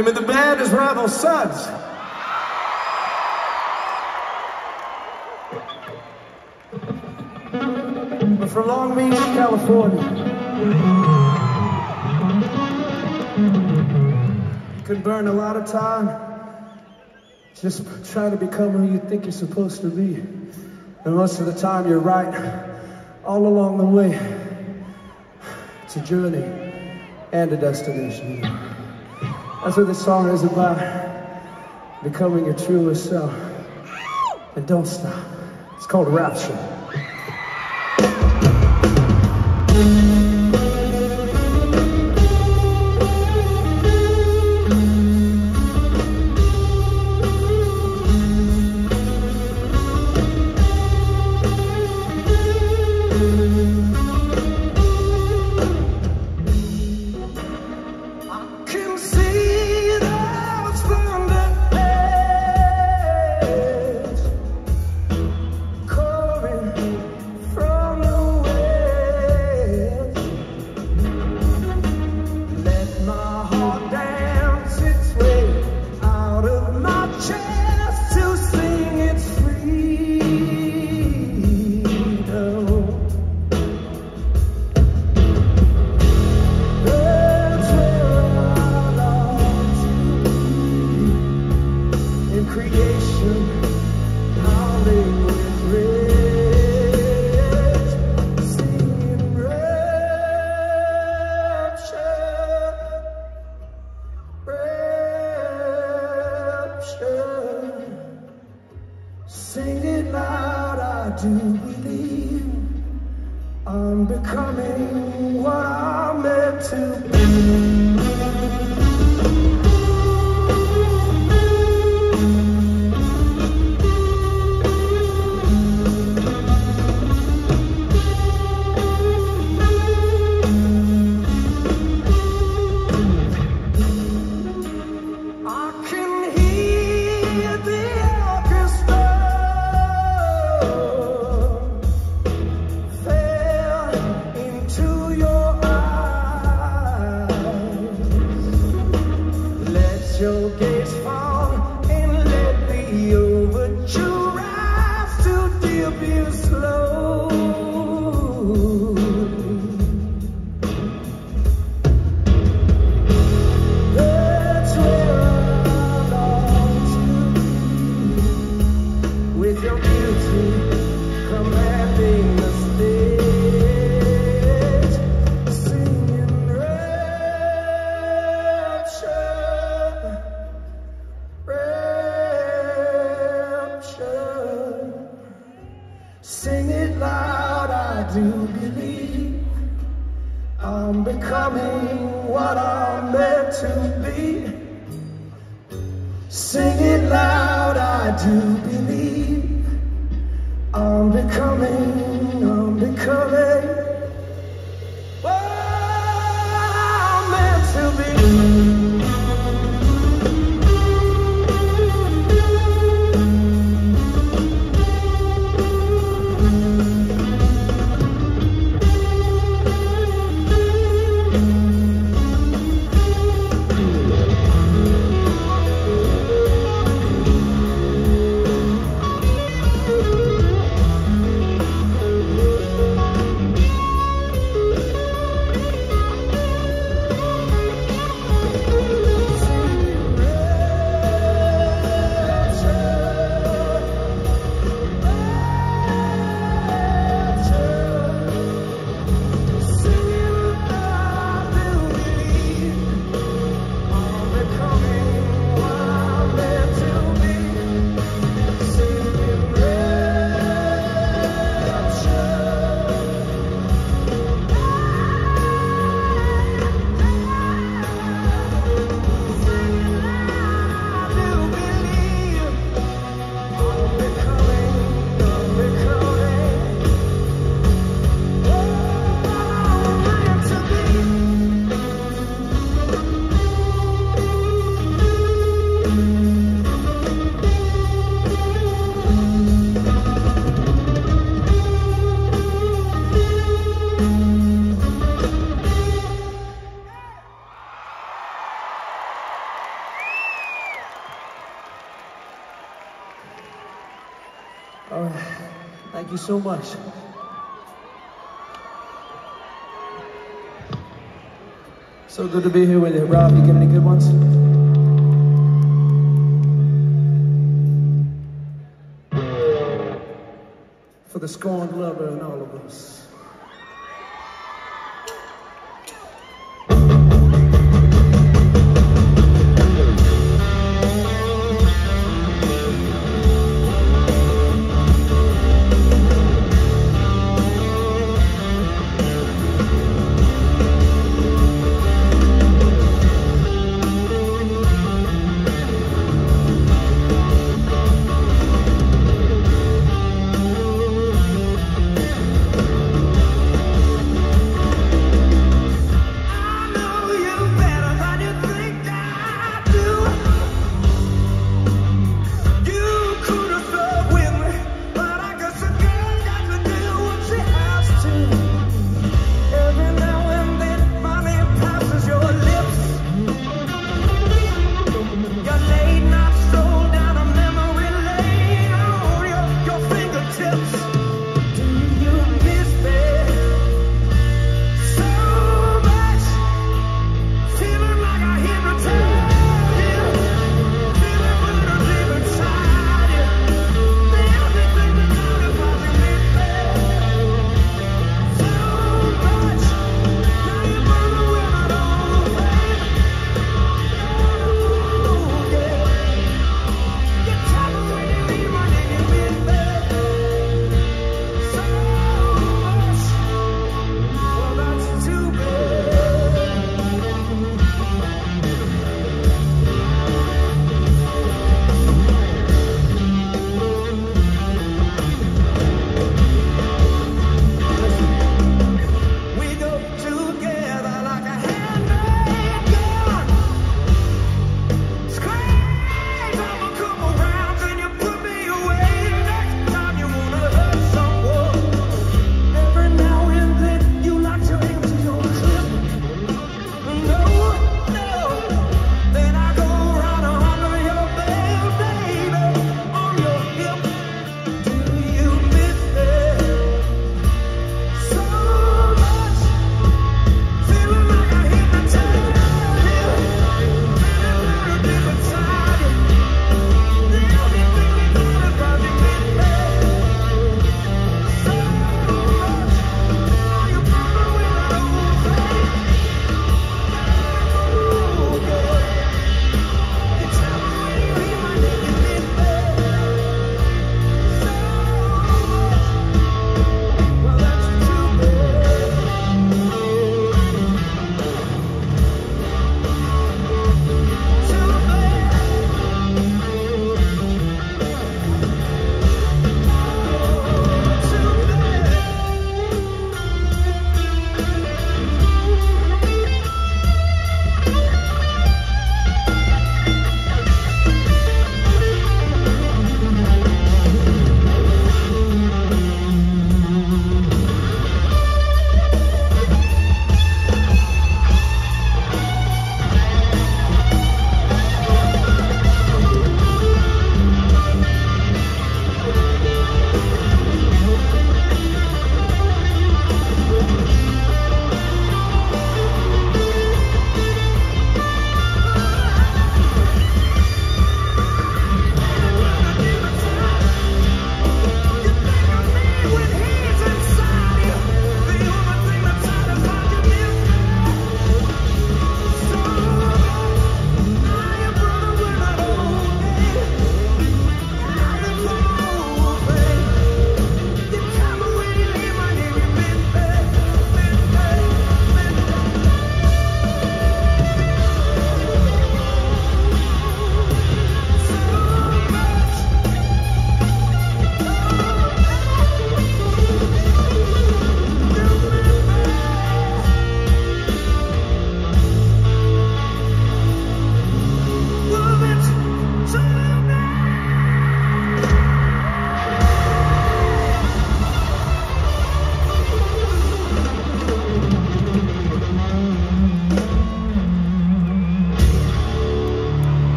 Name of the band is Rival Sons. We're from Long Beach, California. You can burn a lot of time just trying to become who you think you're supposed to be. And most of the time you're right all along the way. It's a journey and a destination. That's what this song is about. Becoming your truest self. And don't stop. It's called Rapture. Your so much. So good to be here with you. Rob, you get any good ones? For the scorned lover and all of us.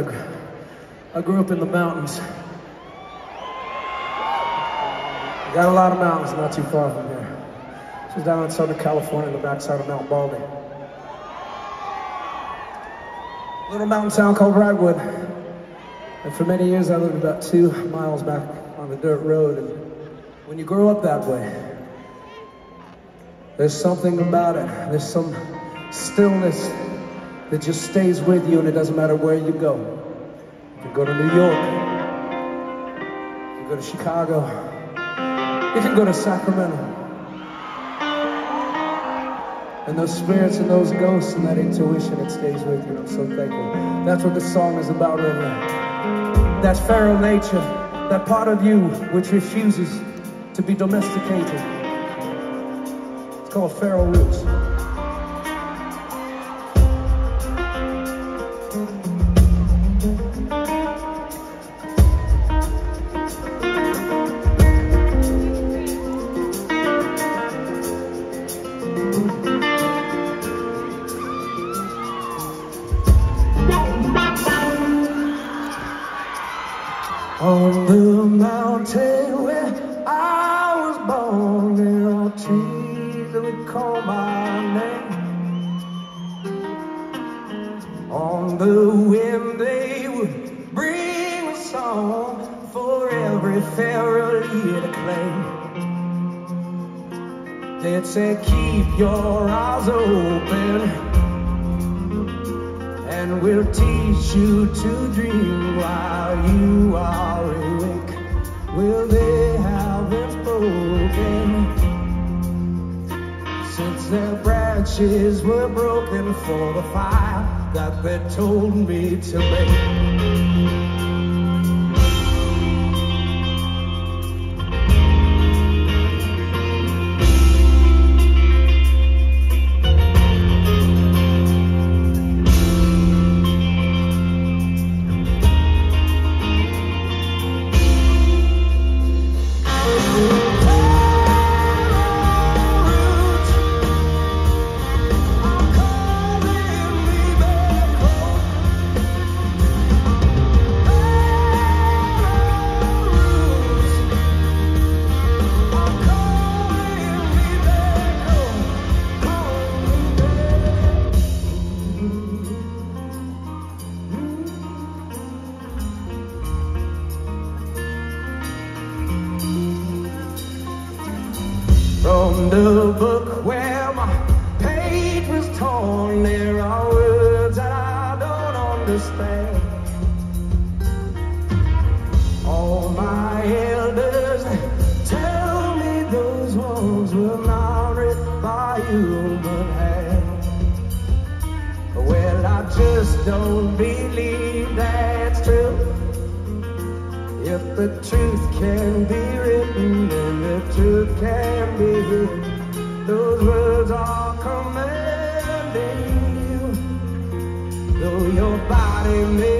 I gr- I grew up in the mountains. Got a lot of mountains not too far from here. This was down in Southern California, the backside of Mount Baldy. Little mountain town called Wrightwood. And for many years, I lived about two miles back on the dirt road. And when you grow up that way, there's something about it. There's some stillness that just stays with you, and it doesn't matter where you go. You go to New York, you go to Chicago, you can go to Sacramento. And those spirits and those ghosts and that intuition, it stays with you. I'm so thankful. That's what this song is about now. That's feral nature, that part of you which refuses to be domesticated. It's called feral roots. Since their branches were broken for the fire that they told me to make? Don't believe that's true. If the truth can be written and the truth can be hid, those words are commanding you. Though your body may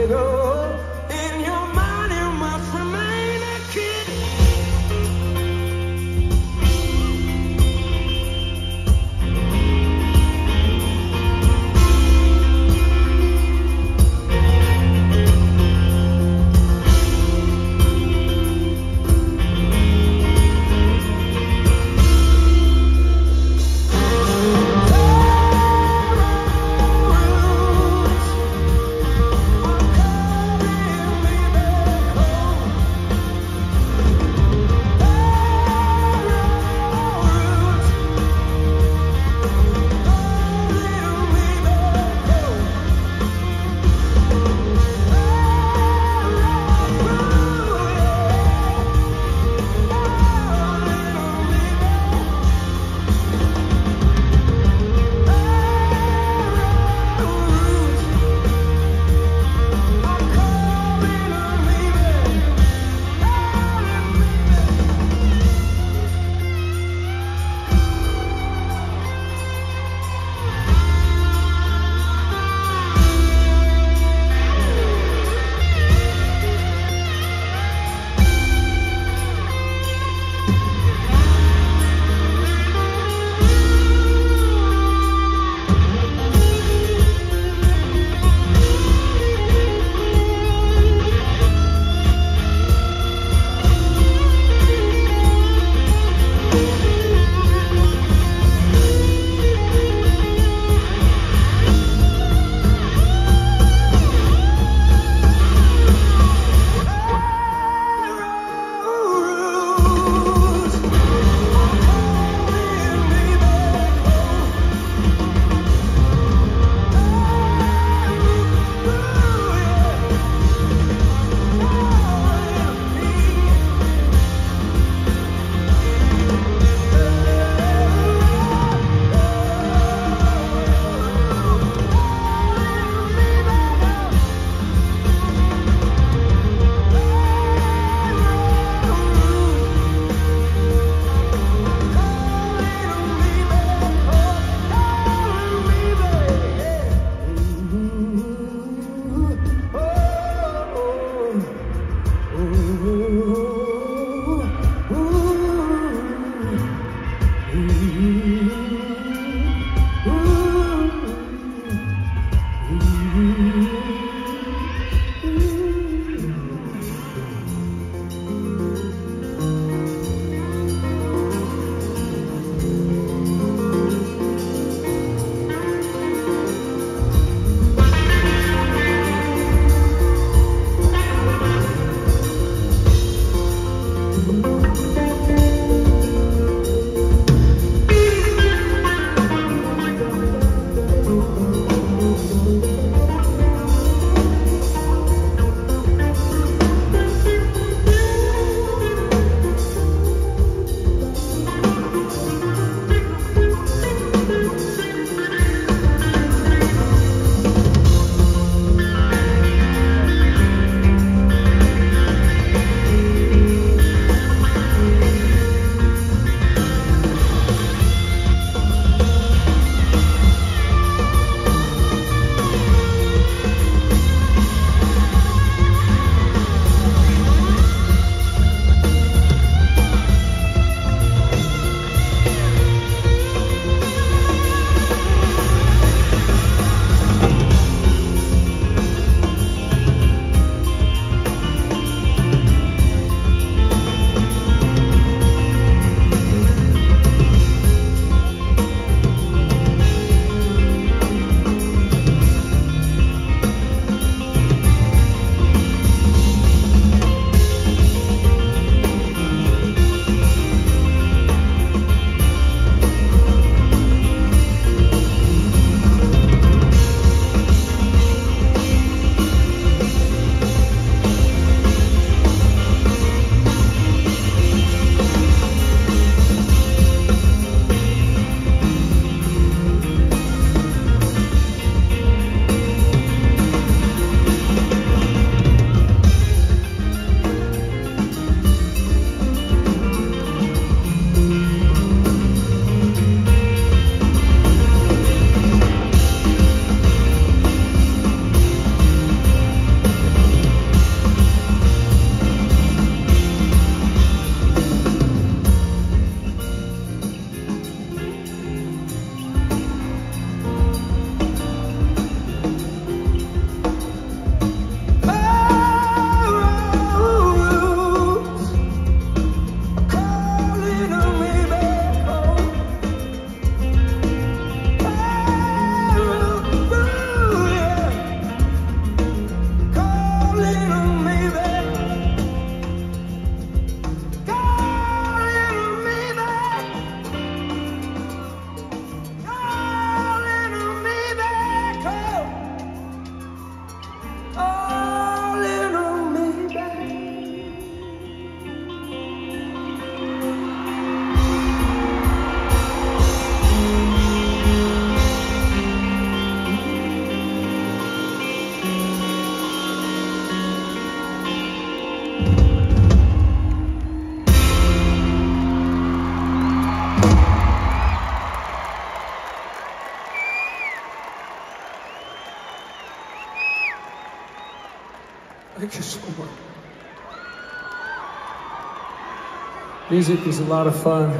Music is a lot of fun.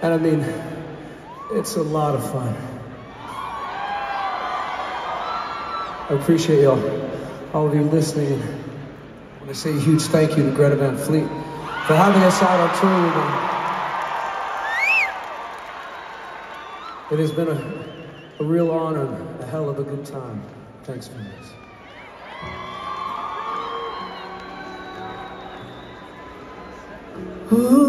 And I mean, it's a lot of fun. I appreciate y'all, all of you listening. I want to say a huge thank you to Greta Van Fleet for having us out on tour with them. It has been a, a real honor, a hell of a good time. Thanks for this. My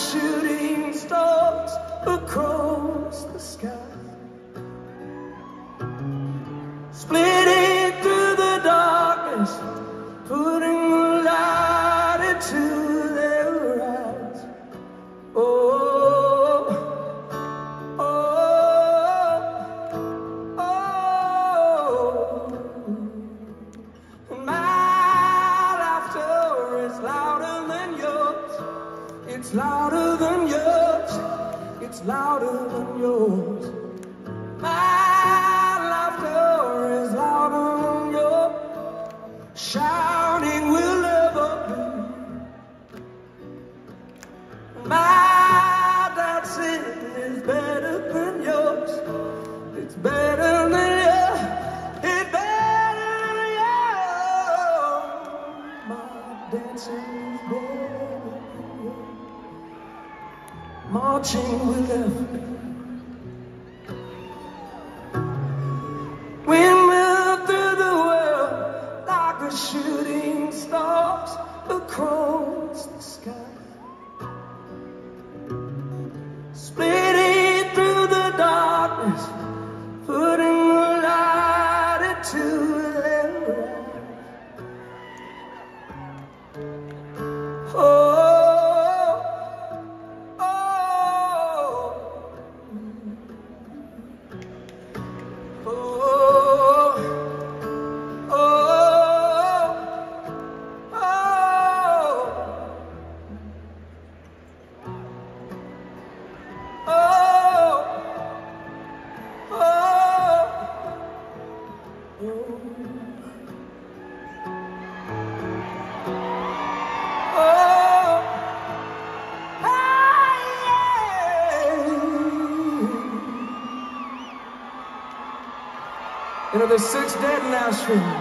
shooting stars across. There's six dead in Nashville.